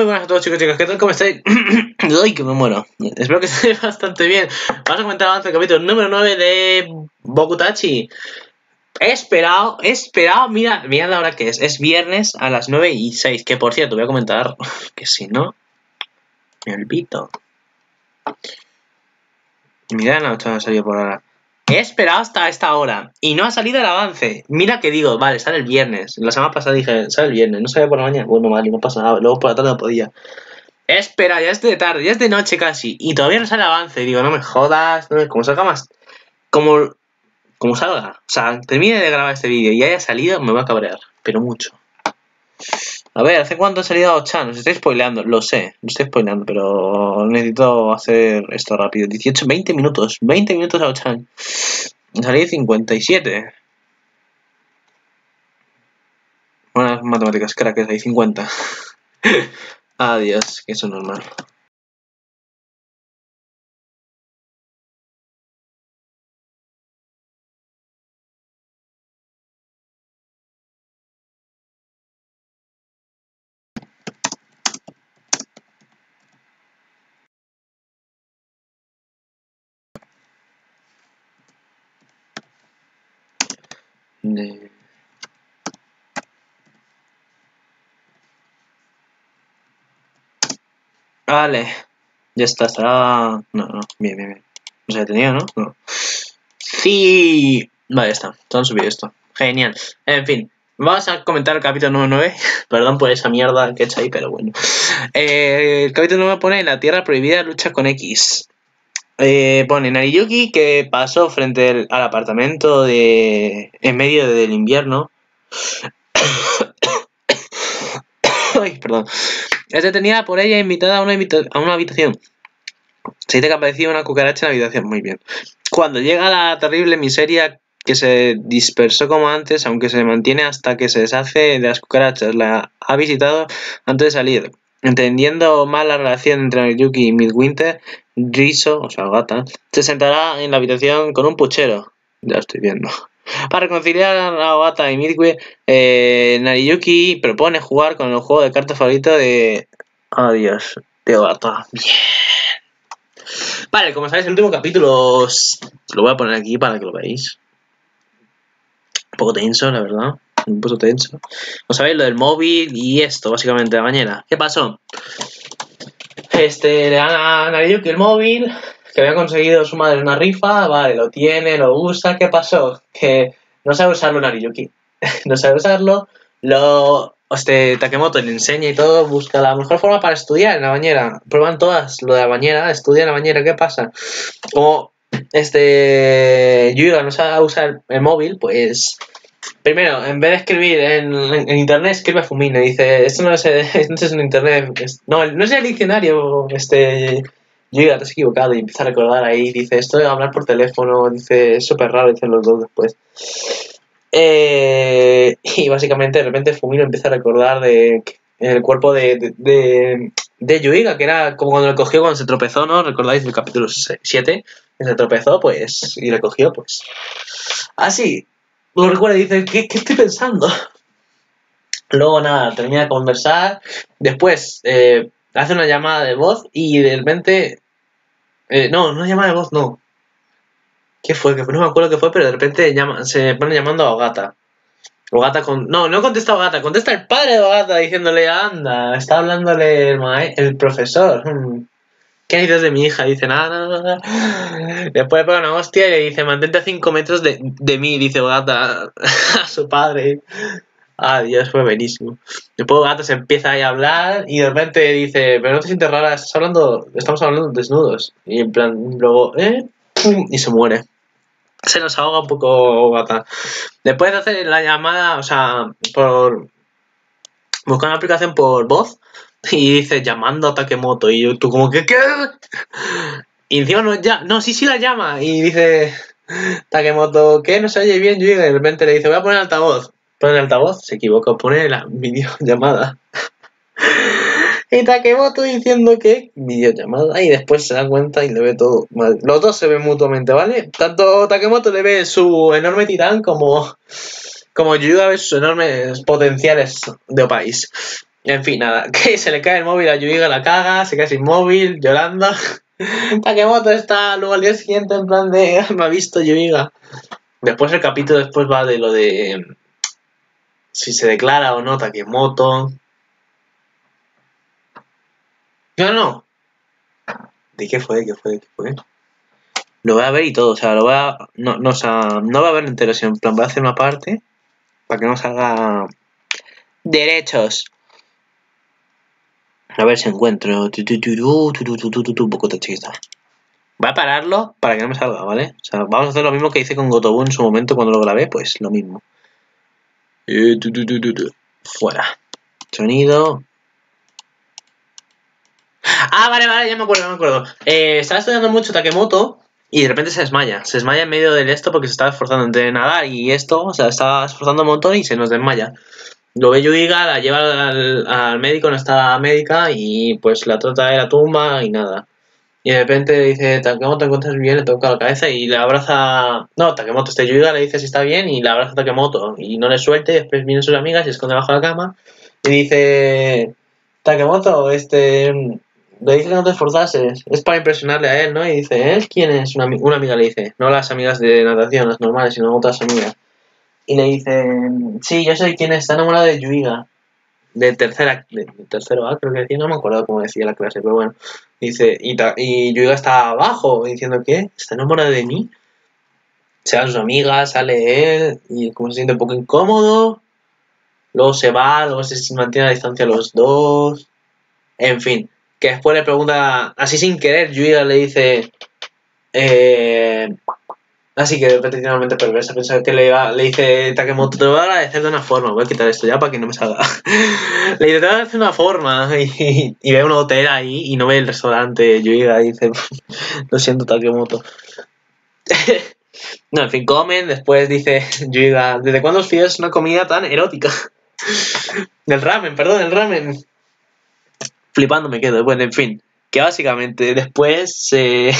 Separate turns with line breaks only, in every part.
Muy buenas a todos chicos chicas, ¿qué tal? ¿Cómo estáis? Ay, que me muero. Espero que estéis bastante bien. Vamos a comentar del capítulo número 9 de Bokutachi. He esperado, he esperado, mira, mira la hora que es. Es viernes a las 9 y 6, que por cierto, voy a comentar que si no, el pito. Mira la noche ha salido por ahora. He esperado hasta esta hora y no ha salido el avance. Mira que digo, vale, sale el viernes. La semana pasada dije, sale el viernes, no sale por la mañana. Bueno, vale, no pasa nada. Luego por la tarde no podía. Espera, ya es de tarde, ya es de noche casi. Y todavía no sale el avance. Digo, no me jodas, no como salga más. Como, como salga. O sea, termine de grabar este vídeo y haya salido, me va a cabrear. Pero mucho. A ver, ¿hace cuánto ha salido Ochan? Os estoy spoileando, lo sé, lo estoy spoileando, pero necesito hacer esto rápido. 18, 20 minutos, 20 minutos a Ochan. Salí 57. Buenas matemáticas, crack, que hay 50. Adiós, que eso es normal. Vale. Ya está, estará... No, no, bien, bien, bien. No se ha detenido, ¿no? No. Sí. Vale, está. Te han subido esto. Genial. En fin. Vamos a comentar el capítulo número 9. Perdón por esa mierda que he hecho ahí, pero bueno. Eh, el capítulo 9 pone La Tierra Prohibida lucha con X. Eh, pone Nariyuki que pasó frente al, apartamento de en medio del invierno. Perdón. Es detenida por ella invitada a una, habitación. Se dice que aparecía una cucaracha en la habitación. Muy bien. Cuando llega la terrible miseria que se dispersó como antes, aunque se mantiene hasta que se deshace de las cucarachas, la ha visitado antes de salir. Entendiendo mal la relación entre Yuki y Midwinter, Riso, o sea, gata, se sentará en la habitación con un puchero. Ya estoy viendo. Para reconciliar a Ogata y Midway, eh, Nariyuki propone jugar con el juego de cartas favorito de. Adiós, de Ogata. Bien. Vale, como sabéis, el último capítulo os lo voy a poner aquí para que lo veáis. Un poco tenso, la verdad. Un poco tenso. Como sabéis, lo del móvil y esto, básicamente, la mañana. ¿Qué pasó? Este, le dan a Nariyuki el móvil, que había conseguido su madre una rifa, vale, lo tiene, lo usa, ¿qué pasó? Que no sabe usarlo Nariyuki, no sabe usarlo, lo, este, Takemoto le enseña y todo, busca la mejor forma para estudiar en la bañera, prueban todas lo de la bañera, estudia en la bañera, ¿qué pasa? Como, este, Yuiga no sabe usar el móvil, pues Primero, en vez de escribir en, en, en internet, escribe Fumine. Dice, esto no es, esto es en internet. No, no es el diccionario. Este, yo te has equivocado y empieza a recordar ahí. Dice, esto de hablar por teléfono. Dice, es súper raro. Dicen los dos después. Eh, y básicamente, de repente, Fumino empieza a recordar de el cuerpo de, de, que era como cuando le cogió cuando se tropezó, ¿no? ¿Recordáis el capítulo 7? Que se tropezó, pues, y le cogió, pues. Así, lo recuerda y dice, ¿qué, ¿qué, estoy pensando? Luego nada, termina de conversar, después eh, hace una llamada de voz y de repente... Eh, no, una llamada de voz no. ¿Qué fue? Que no me acuerdo qué fue, pero de repente llama, se pone llamando a Ogata. Ogata con... No, no contesta Ogata, contesta el padre de Ogata diciéndole, anda, está hablándole el, el profesor. Hmm. ¿Qué dices de mi hija? Dice, nada, nada, nada. Después le pega una hostia y le dice, mantente a 5 metros de, de mí, dice Gata a su padre. Ah, Dios, fue buenísimo. Después Gata se empieza ahí a hablar y de repente dice, pero no te sientes rara, estás hablando, estamos hablando desnudos. Y en plan, luego, ¿eh? Y se muere. Se nos ahoga un poco Gata. Después de hacer la llamada, o sea, por... Buscar una aplicación por voz, y dice llamando a Takemoto y yo, tú como que ¿qué? Y encima no ya, no, sí sí la llama y dice Takemoto, ¿qué? No se oye bien, yo y de repente le dice, voy a poner altavoz. Pone el altavoz, se equivocó, pone la videollamada. y Takemoto diciendo que videollamada y después se da cuenta y le ve todo mal. Los dos se ven mutuamente, ¿vale? Tanto Takemoto le ve su enorme titán como como Yuda ve sus enormes potenciales de país. En fin, nada, que se le cae el móvil a Yuiga, la caga, se queda sin móvil, llorando. Takemoto está luego al día siguiente en plan de me ha visto Yuiga. Después el capítulo después va de lo de si se declara o no Takemoto. No, no. ¿De qué fue? ¿Qué fue? ¿Qué fue? Lo voy a ver y todo, o sea, lo voy a. No, no, o no voy a ver entero, sino en plan, voy a hacer una parte para que no salga derechos. A ver si encuentro. Voy a pararlo para que no me salga, ¿vale? O sea, vamos a hacer lo mismo que hice con Gotobu en su momento cuando lo grabé, pues lo mismo. Fuera. Sonido. Ah, vale, vale, ya me acuerdo, me acuerdo. Eh, estaba estudiando mucho Takemoto y de repente se desmaya. Se desmaya en medio del esto porque se estaba esforzando entre nadar y esto, o sea, estaba esforzando un montón y se nos desmaya. Lo ve Yuiga, la lleva al, al médico, no está médica, y pues la trata de la tumba y nada. Y de repente le dice, Takemoto, ¿te encuentras bien? Le toca la cabeza y le abraza... No, Takemoto, este Yuiga le dice si está bien y le abraza a Takemoto y no le suelte. Y después vienen sus amigas y se esconde bajo la cama y dice, Takemoto, este... Le dice que no te esforzases. Es para impresionarle a él, ¿no? Y dice, ¿él quién es? Una, una amiga le dice. No las amigas de natación, las normales, sino otras amigas. Y le dice, sí, yo sé quién está enamorado de Yuiga. De tercera, tercero A, creo que decía, no me acuerdo cómo decía la clase, pero bueno. Dice, y, ta- Yuiga está abajo, diciendo, ¿qué? ¿Está enamorado de mí? Se sus amigas, sale él, y como se siente un poco incómodo. Luego se va, luego se mantiene a distancia los dos. En fin, que después le pregunta, así sin querer, Yuiga le dice, eh, así que repetitivamente perversa, pensaba que le, iba, le dice Takemoto, te voy a agradecer de una forma, voy a quitar esto ya para que no me salga. le dice, te voy a agradecer de una forma, y, y ve un hotel ahí y no ve el restaurante, Yuiga dice, lo siento Takemoto. no, en fin, comen, después dice Yuiga, ¿desde cuándo os fides una comida tan erótica? Del ramen, perdón, el ramen flipando me quedo. Bueno, en fin, que básicamente después eh,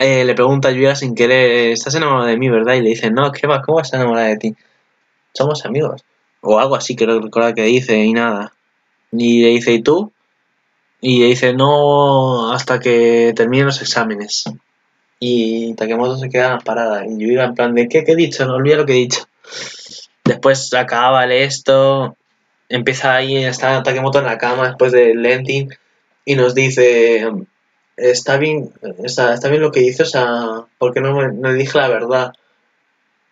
eh, le pregunta a Yuya sin querer, ¿estás enamorado de mí, verdad? Y le dice, no, ¿qué va? ¿Cómo vas a enamorar de ti? Somos amigos. O algo así, creo recordar que dice, y nada. Y le dice, ¿y tú? Y le dice, no, hasta que terminen los exámenes. Y Takemoto se queda parada. Y Yuya en plan de, ¿qué, qué he dicho? No olvida lo que he dicho. Después acaba esto, empieza ahí, está Takemoto en la cama después del ending y nos dice, está bien, está, está bien lo que dices, o sea, ¿por qué no me, me dije la verdad?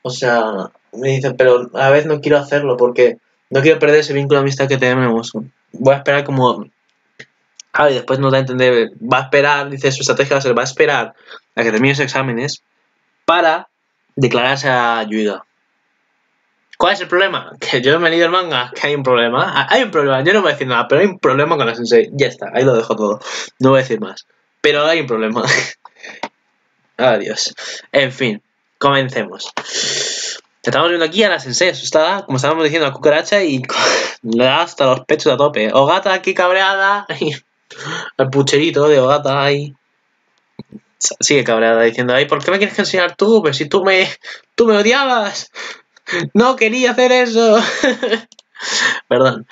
O sea, me dice, pero a la vez no quiero hacerlo porque no quiero perder ese vínculo de amistad que tenemos. Voy a esperar como... Ah, y después nos da a va a esperar, dice su estrategia va a ser, va a esperar a que termine los exámenes para declararse a Yuiga. ¿Cuál es el problema? Que yo me he leído el manga, que hay un problema. Ah, Hay un problema, yo no voy a decir nada, pero hay un problema con la sensei. Ya está, ahí lo dejo todo. No voy a decir más. Pero hay un problema. Adiós. En fin, comencemos. Estamos viendo aquí a la sensei asustada, como estábamos diciendo, a cucaracha y le da hasta los pechos a tope. Ogata aquí cabreada. El pucherito de Ogata ahí. Sigue cabreada diciendo, ay, ¿por qué me quieres que enseñar tú? Pues si tú me, tú me odiabas. No quería hacer eso. Perdón.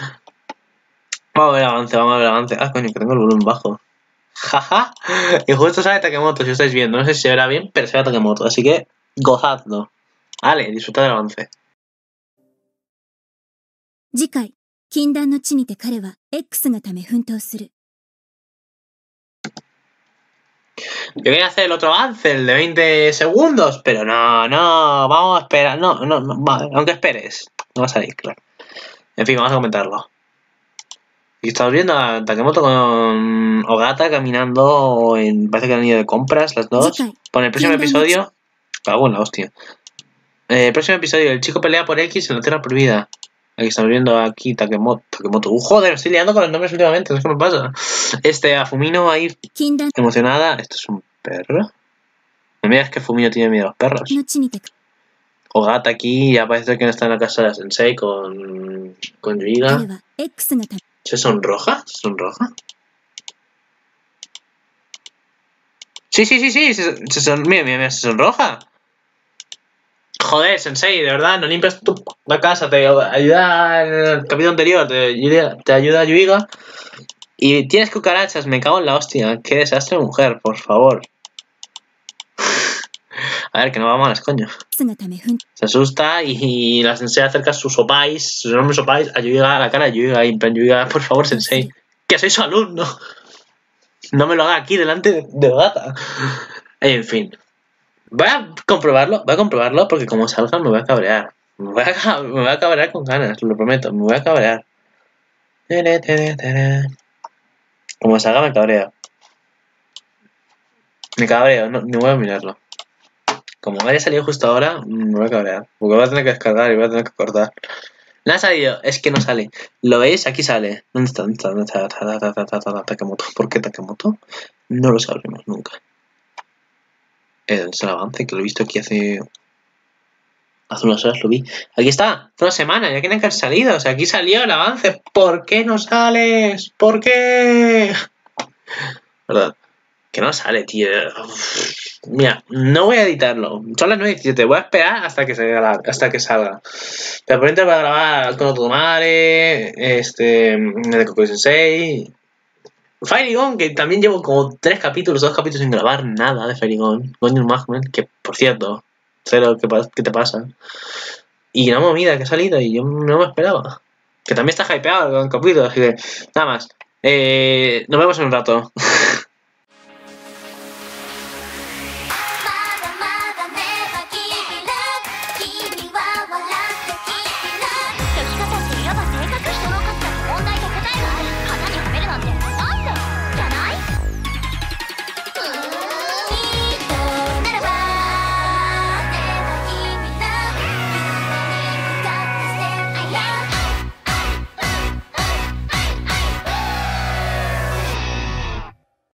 Vamos a ver avance, vamos a ver avance. Ah, coño, que tengo el volumen bajo Jaja. Y justo sale Takemoto, si estáis viendo. No sé si se verá bien, pero se ve Takemoto. Así que gozadlo. Vale, disfrutad del avance.
次回、禁断の地にて彼は X のため奮闘する。
Yo quería hacer el otro avance, el de 20 segundos, pero no, no, vamos a esperar. No, no, no va, aunque esperes. No va a salir, claro. En fin, vamos a comentarlo. Y estamos viendo a Takemoto con Ogata caminando en. Parece que han ido de compras las dos. Con el próximo episodio. Cago en la hostia. Eh, próximo episodio, el chico pelea por X en la Tierra Prohibida. Aquí estamos viendo aquí Takemoto. Takemoto. Uh, joder, estoy liando con los nombres últimamente, no qué me pasa. Este, a Fumino ahí emocionada. Esto es un perro. No me digas que Fumino tiene miedo a los perros.
O
gata aquí, ya parece que no está en la casa de la Sensei con, con Yuiga. ¿Se sonroja? ¿Se sonroja? Sí, sí, sí, sí. Se, se son... Mira, mira, mira, se sonroja. Joder, Sensei, de verdad, no limpias tu la casa, te ayuda en el capítulo anterior, te, te ayuda Yuiga. Y tienes cucarachas, me cago en la hostia, qué desastre mujer, por favor. A ver, que no vamos a las coño. Se asusta y, la sensei acerca su sopais, su enorme sopais, a Yuiga a la cara de Yuiga. Y Yuiga, por favor, sensei, que soy su alumno. No me lo haga aquí delante de, gata. En fin. Voy a comprobarlo, voy a comprobarlo porque como salga me voy a cabrear. Me voy a, cabrear con ganas, lo prometo, me voy a cabrear. Como salga me cabreo. Me cabreo, no, no voy a mirarlo. Como haya salido justo ahora, mm, me voy a cabrear. Porque voy a tener que descargar y voy a tener que cortar. No ha salido, es que no sale. ¿Lo veis? Aquí sale. ¿Dónde está? ¿Dónde está? Takemoto. ¿Por qué Takemoto? No lo sabremos nunca. Eh, ¿Dónde está el avance? Que lo he visto aquí hace... Hace unas horas lo vi. Aquí está. Hace una semana. Ya tiene que haber salido. O sea, aquí salió el avance. ¿Por qué no sales? ¿Por qué? ¿Verdad? Que no sale, tío. Uf. Mira, no voy a editarlo. Son las 9.17. Voy a esperar hasta que salga. Hasta que salga. Pero por voy a grabar con Tomare, este, el Kokoi Sensei. Gon, que también llevo como tres capítulos, dos capítulos sin grabar nada de Fairy Gon. Gon Magman, que por cierto, ¿qué, pa- qué te pasa? Y una movida que ha salido y yo no me esperaba. Que también está hypeado con capítulos, así que nada más. Eh, nos vemos en un rato.